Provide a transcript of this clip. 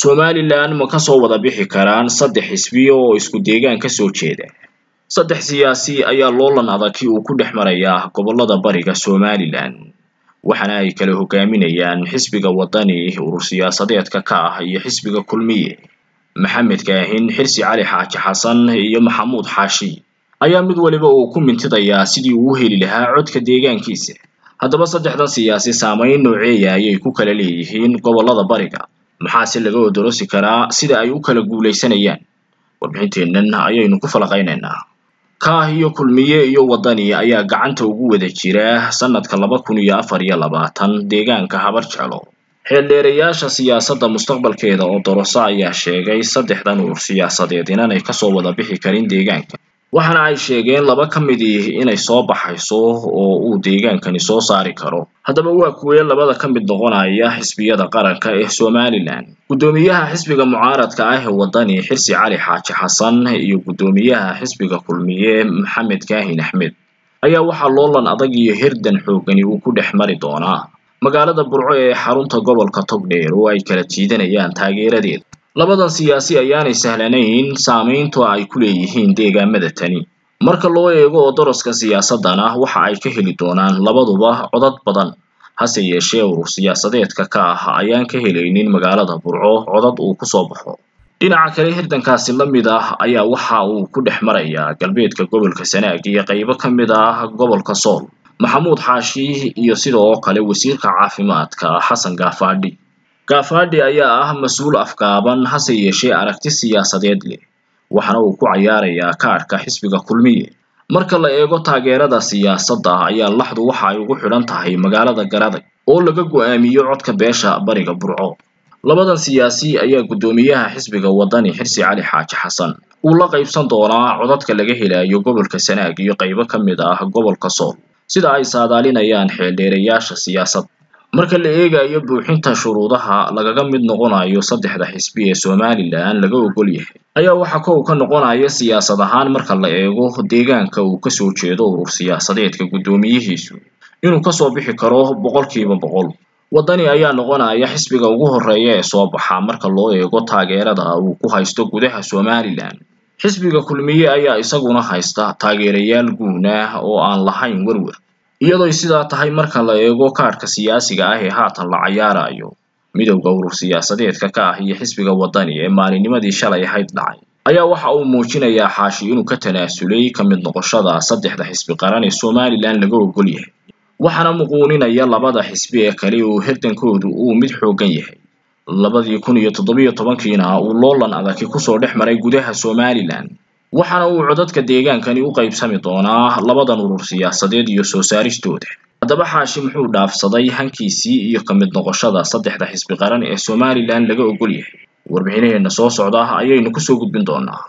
somalilan ma ka soo wada bixi karaan saddex xisbiyo oo isku deegaan ka soo jeeda. Saddex siyaasi ayaa loolan adagi uu ku dhex marayaa gobollada bariga somalilan waxaana ay kala hogaaminayaan xisbiga wadani urur siyaasadeedka ka ah iyo xisbiga kulmiye. Maxamed kaahin xirsi cali xaaji xasan iyo maxamuud xaashi ayaa mid waliba uu ku mintidayaa sidii uu u heli lahaa codka deegaankiisa. Haddaba saddexdan siyaasi saamayn nooceeya ayay ku kala leeyihiin gobollada bariga maxaase laga odorosi karaa? Sida ay u kala guulaysanayaan. Warbixinteennan ayaynu ku falaqaynaynaa. Kaah iyo kulmiye iyo wadani ayaa gacanta ugu wada jira sanadka laba kun iyo afar iyo labaatan. Deegaanka habar jeclo xeeldheerayaasha siyaasadda mustaqbalkeeda oo doroso ayaa sheegay saddexdan urur siyaasadeed inanay ka soo wada bixi karin deegaanka waxaana ay sheegeen laba ka midii inay soo baxayso oo uu deegaankani soo saari karo haddaba waa kuwee labada ka mid noqonaya xisbiyada qaranka ee somalilan guddoomiyaha xisbiga mucaaradka ah ee wadani xirsi cali xaaji xasan iyo guddoomiyaha xisbiga kulmiye maxamed kaahin axmed ayaa waxaa loolan adag iyo hirdan xoogani uu ku dhex mari doonaa magaalada burco ee xarunta gobolka togdheer oo ay kala jiidanayaan taageeradeeda labadan siyaasi ayaanay sahlanayn saamaynta ay ku leeyihiin deegaamada tani marka loo eego oo doroska siyaasadana waxa ay ka heli doonaan labaduba codad badan hase yeeshee urur siyaasadeedka ka ah ayaan ka helaynin magaalada burco codad uu kusoo baxo dhinaca kale hirdankaasi la mid ah ayaa waxa uu ku dhex marayaa galbeedka gobolka sanaag iyo qaybo ka mid ah gobolka sool maxamuud xaashi iyo sidoo kale wasiirka caafimaadka xasan gaafaadhi gaafaadhi ayaa ah mas'uul afgaaban hase yeeshee aragti siyaasadeed leh waxaana uu ku cayaarayaa kaadhka xisbiga kulmiye. Marka la eego taageerada siyaasadda ayaa laxdu waxa ay ugu xidhan tahay magaalada garadag oo laga go'aamiyo codka beesha bariga burco. Labadan siyaasi ayaa guddoomiyaha xisbiga wadani xirsi cali xaaji xasan. Uu la qaybsan doonaa codadka laga helayo gobolka sanaag iyo qaybo ka mid ah gobolka sool. Sida ay saadaalinayaan xeeldheerayaasha siyaasadda marka la eegayo buuxinta shuruudaha lagaga mid noqonayo saddexda xisbi ee somalilan laga ogol yahay ayaa waxa kow ka noqonaya siyaasad ahaan marka la eego deegaanka uu ka soo jeedo urur siyaasadeedka guddoomiyihiisu. Inuu ka soo bixi karo boqolkiiba boqol wadani ayaa noqonaya xisbiga ugu horreeya ee soo baxa marka loo eego taageerada uu ku haysto gudaha somalilan xisbiga kulmiye ayaa isaguna haysta taageerayaal guun ah oo aan lahayn werwer iyadooy sidaa tahay marka la eego kaadhka siyaasiga ah ee haatan la cayaarayo midowda urur siyaasadeedka ka ah iyo xisbiga wadani ee maalinnimadii shalay ahayd dhacay ayaa waxa uu muujinayaa xaashi inuu ka tanaasulay ka mid noqoshada saddexda xisbi qaran ee somalilan laga ogol yahay. Waxaana muquuninaya labada xisbi ee kale oo hirdankoodu uu mid xooggan yahay. Labadii kun iyo toddobiyo tobankiina uu loolan adagi ku soo dhex maray gudaha somalilan waxaana uu codadka deegaankani u qaybsami doonaa labadan urur siyaasadeed iyo soo saaristooda haddaba xaashi muxuu dhaafsaday hankiisii iyo ka mid noqoshada saddexda xisbi qaran ee somalilan laga ogol yahay warbixinaheenna soo socda ayaynu kusoo gudbin doonaa